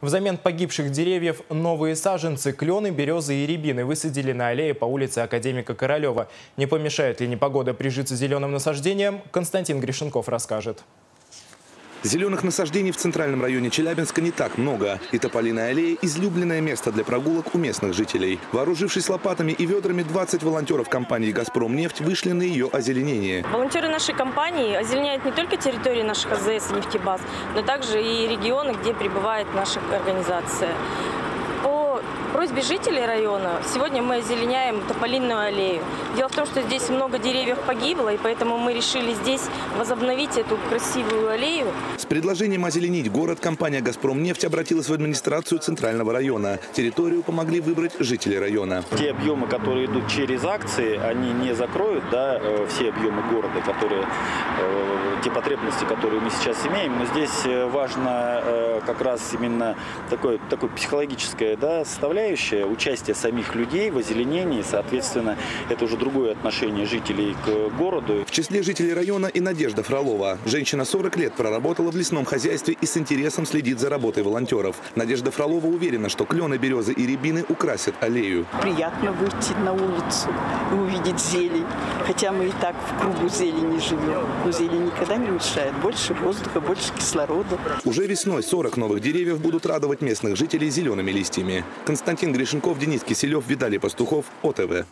Взамен погибших деревьев новые саженцы, клены, березы и рябины высадили на аллее по улице Академика Королева. Не помешает ли непогода прижиться зеленым насаждением, Константин Гришенков расскажет. Зеленых насаждений в центральном районе Челябинска не так много. И Тополиная аллея – излюбленное место для прогулок у местных жителей. Вооружившись лопатами и ведрами, 20 волонтеров компании «Газпромнефть» вышли на ее озеленение. Волонтеры нашей компании озеленяют не только территории наших АЗС и нефтебаз, но также и регионы, где пребывает наша организация просьбе жителей района сегодня мы озеленяем Тополинную аллею. Дело в том, что здесь много деревьев погибло, и поэтому мы решили здесь возобновить эту красивую аллею. С предложением озеленить город компания «Газпромнефть» обратилась в администрацию Центрального района. Территорию помогли выбрать жители района. Те объемы, которые идут через акции, они не закроют да, э, все объемы города, которые, э, те потребности, которые мы сейчас имеем. Но здесь э, важно как раз именно такое, такое психологическое да, составляющее составляющая, участие самих людей в озеленении, соответственно, это уже другое отношение жителей к городу. В числе жителей района и Надежда Фролова. Женщина 40 лет проработала в лесном хозяйстве и с интересом следит за работой волонтеров. Надежда Фролова уверена, что клены, березы и рябины украсят аллею. Приятно выйти на улицу и увидеть зелень. Хотя мы и так в кругу зелени живем. Но зелень никогда не мешает. Больше воздуха, больше кислорода. Уже весной 40 новых деревьев будут радовать местных жителей зелеными листьями. Константин Гришенков, Денис Киселев, Виталий Пастухов, ОТВ.